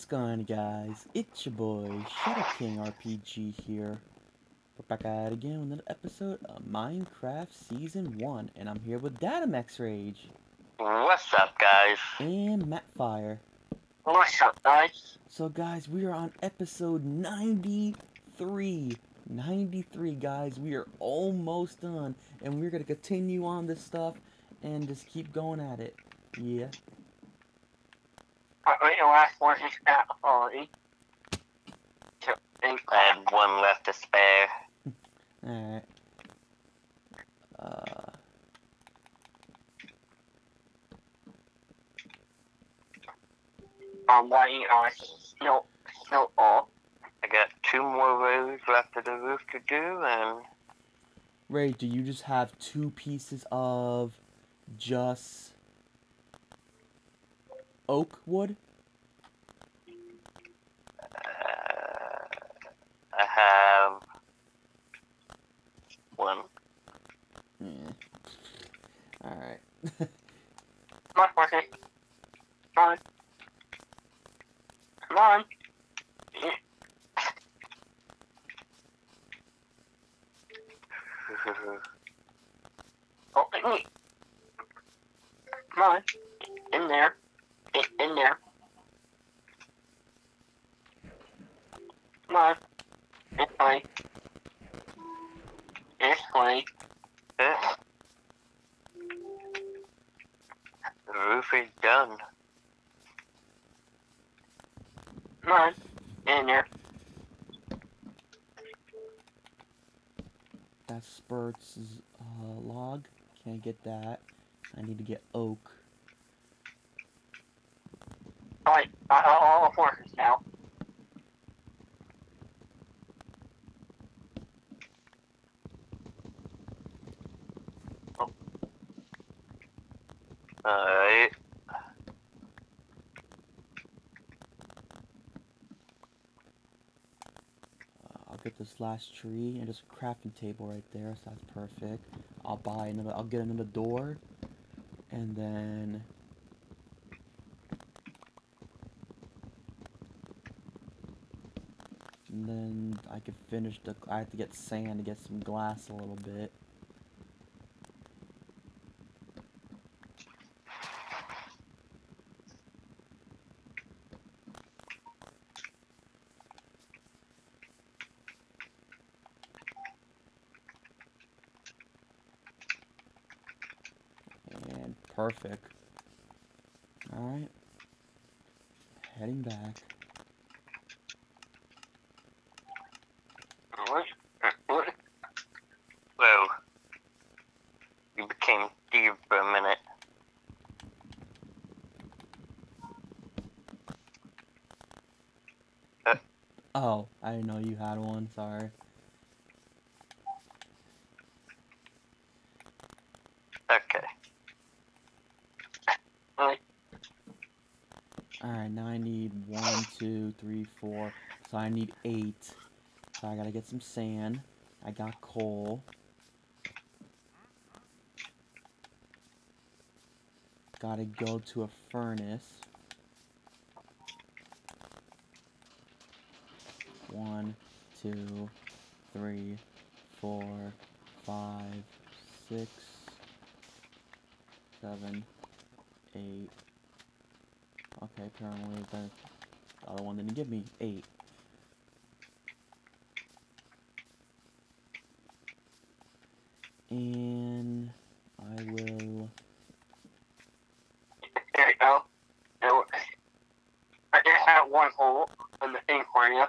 What's going on, guys? It's your boy, Shadow King RPG here. We're back at it again with another episode of Minecraft Season 1, and I'm here with Deadatomx Rage What's up, guys? and Mattfire. What's up, guys? So, guys, we are on episode 93. 93, guys. We are almost done, and we're gonna continue on this stuff and just keep going at it. Yeah. Alright, your last one is at quality. So, I have one left to spare. Alright. Uh. Um, why you are still, still off. I got two more rows left of the roof to do, and Ray, do you just have two pieces of just oak wood? uh, I have one. Yeah. Alright. Come on, Marcus. Come on. Come on. Oh, Open me. Come on. In there. In, in there. Come on. This way. This way. The roof is done. Come on. In there. That's spruce uh, log. Can't get that. I need to get oak. Alright, I all the workers now. Alright. Uh, I'll get this last tree and just a crafting table right there, so that's perfect. I'll buy another, I'll get another door, and then and then I can finish the. I have to get sand to get some glass a little bit. And perfect. Alright. Heading back. What? What? Whoa. You became Steve for a minute. Uh. Oh, I didn't know you had one, sorry. Okay. Alright. Now I need one, two, three, four. So I need eight. So I gotta get some sand. I got coal. Gotta go to a furnace. One, two, three, four, five, six, seven, eight. Okay, apparently the other one didn't give me eight. And I will. There you go. I just had one hole in the thing for you.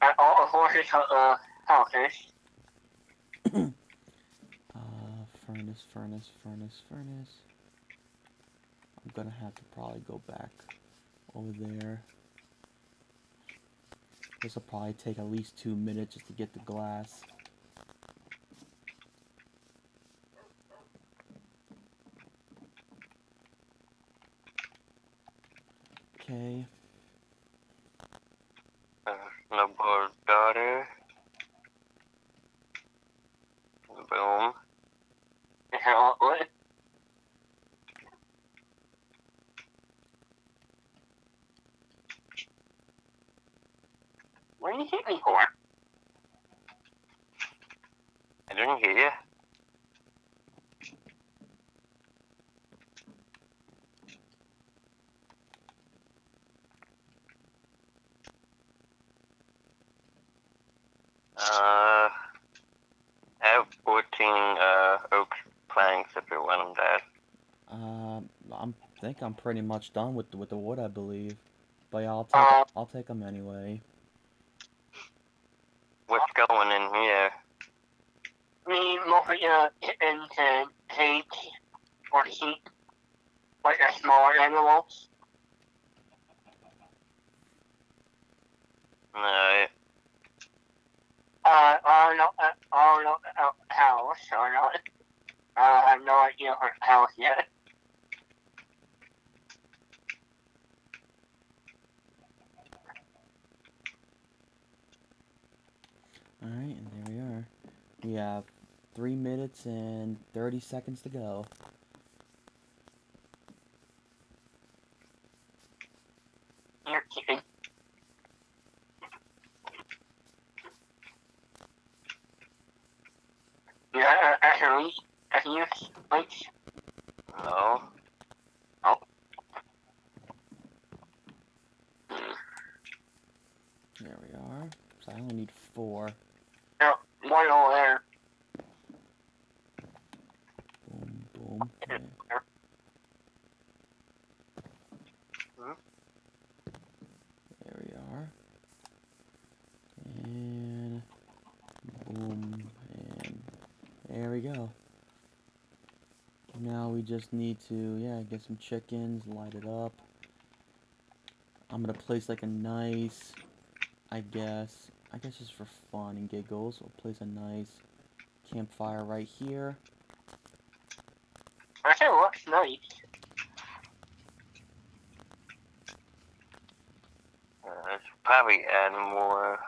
And all the horses uh, houses. Uh, furnace, furnace, furnace, furnace. I'm gonna have to probably go back over there. This will probably take at least two minutes just to get the glass. Okay. Hit me, for? I didn't hear you. Uh, I have 14 uh, oak planks if you want them Dad. Uh, I'm, I think I'm pretty much done with with the wood, I believe. But yeah, I'll take I'll take them anyway. Going in here? Me more uh, into hate or heat like the smaller animals. No. Uh, I don't know, uh, I don't know about house or not. Uh, I have no idea for house yet. All right, and there we are. We have three minutes and thirty seconds to go. You're kidding. Yeah, uh, actually, if you like, No. There we are. So I only need four. one over there. Boom, boom. Okay. Hmm? There we are. And boom, and there we go. Now we just need to, yeah, get some chickens, light it up. I'm gonna place like a nice, I guess, I guess just for fun and giggles, we'll place a nice campfire right here. Actually, it looks nice. Uh, let's probably add more.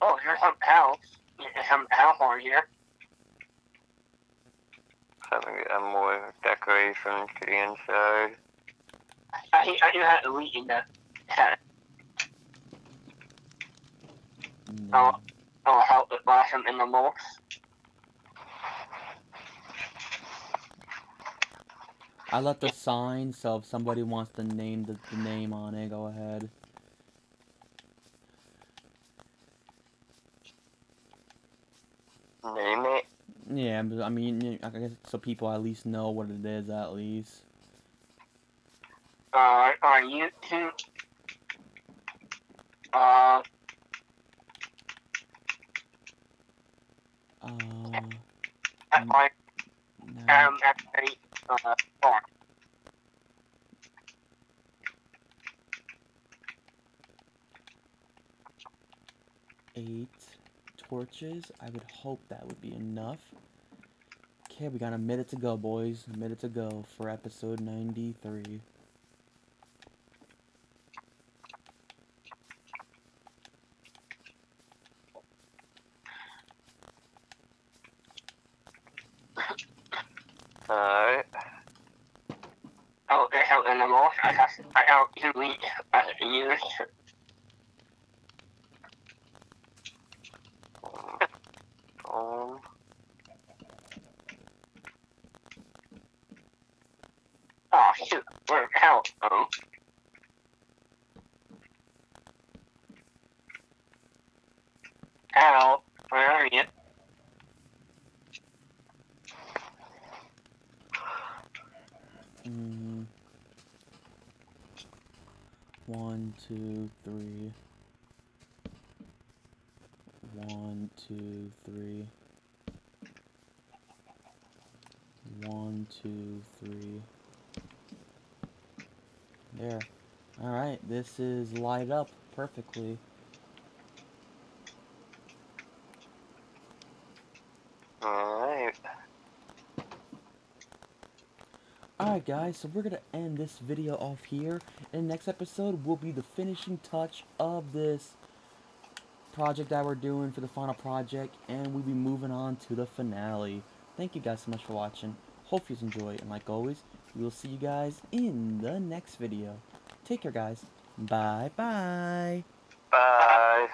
Oh, here's some house. There's some house over here. Probably add more decorations to the inside. I, I do have to read in the hat. And Oh. I'll help with blossom in the mold. I left the sign, so if somebody wants to name the, the name on it, go ahead. Name it. Yeah, but I mean, I guess so people at least know what it is at least. Uh, on YouTube. Uh, Uh, no. um, uh, farm. eight torches. I would hope that would be enough. Okay, we got a minute to go, boys. A minute to go for episode 93. Alright. Oh, there's some animals. I have, I have to read, uh, use. Um, Where's the house? Oh. Ow. Where are you? Mm. One, two, three. One, two, three. One, two, three. There. Alright, this is light up perfectly. alright. Alright guys, so we're gonna end this video off here. And next episode will be the finishing touch of this project that we're doing for the final project. And we'll be moving on to the finale. Thank you guys so much for watching. Hope you enjoy And like always, we will see you guys in the next video. Take care guys. Bye bye. Bye.